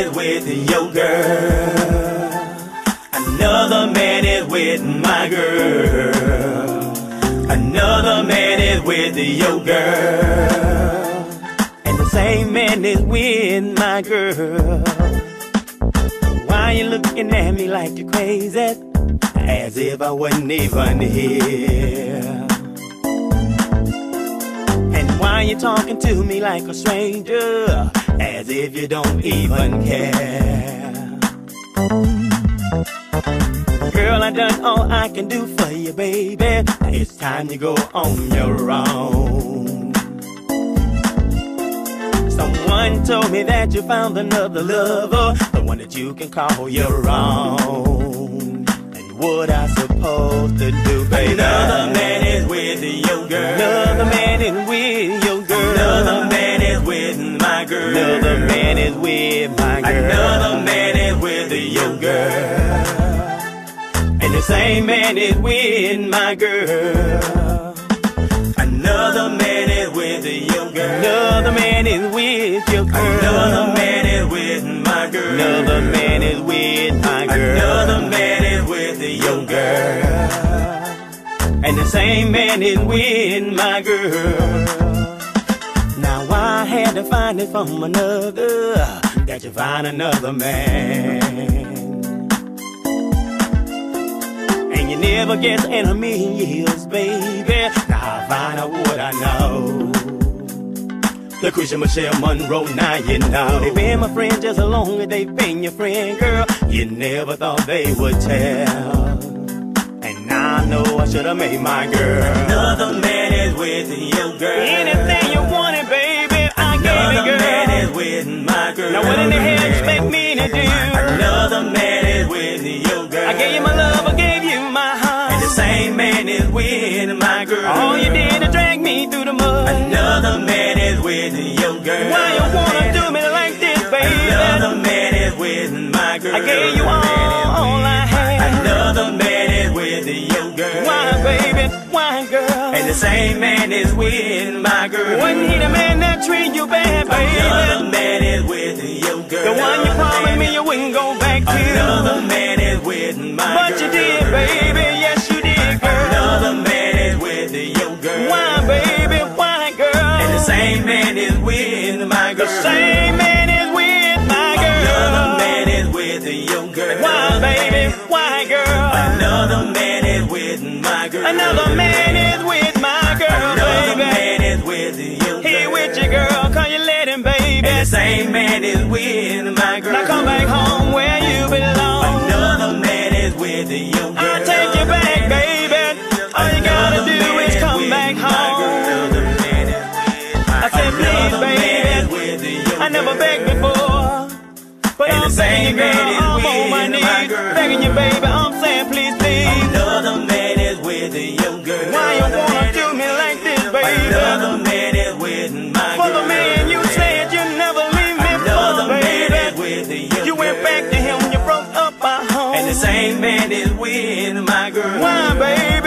is with your girl. Another man is with my girl. Another man is with your girl. And the same man is with my girl. Why you looking at me like you're crazy? As if I wasn't even here. And why you talking to me like a stranger? As if you don't even care. Girl, I done all I can do for you, baby. It's time to go on your own. Someone told me that you found another lover, the one that you can call your own. And what I supposed to do, same man is with my girl. Another man is with your girl. Another man is with your girl. Another man is with my girl. Another man is with my girl. Another man is with your girl. And the same man is with my girl. Now I had to find it from another that you find another man. You never guess in a million years, baby. Now I find out what I know. Lucretia Michelle Monroe, now you know. They've been my friend just as long as they've been your friend, girl. You never thought they would tell. And now I know I should have made my girl. Girl. All you did is drag me through the mud. Another man is with your girl. Why you wanna do me like this, baby? Another man is with my girl. I gave you all, all I had. Another man is with your girl. Why, baby? Why, girl? And the same man is with my girl. Wasn't he the man that treated you bad, baby? Another man is with your girl. The one you promised me you wouldn't go back to. Another man same man is with my girl. The same man is with my girl. Another man is with your girl. Why, baby? Why, girl? Another man is with my girl. Another man is with my girl, Another baby. man is with your girl. He with your girl, cause you let him, baby. And the same man is with never begged before. But I'm begging, girl, I'm on my knees. Begging you, baby, I'm saying, please, please. Another man is with your girl. Why you wanna do me like this, baby? Another man is with my girl. For the man you said you never leave me Another for. Man is with your you went back to him, you broke up our home. And the same man is with my girl. Why, baby?